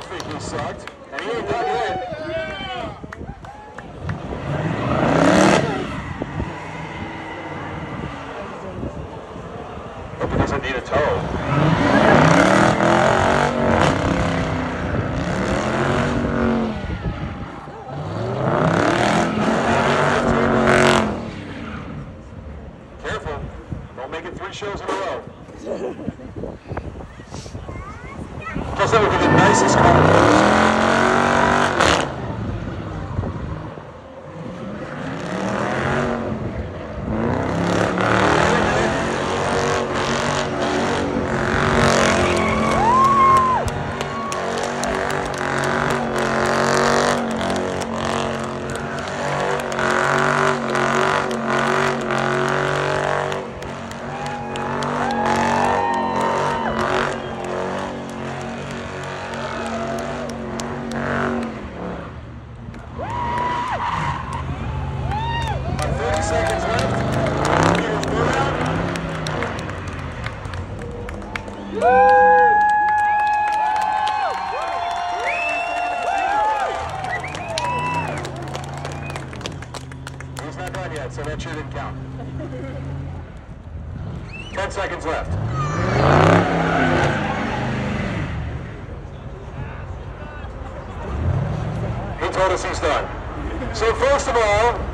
tuck it in. Hope he doesn't need a tow. Careful. Don't make it three shows in a row. That would be the nicest car. He's not done yet, so that didn't count. 10 seconds left. He told us he's done. So first of all,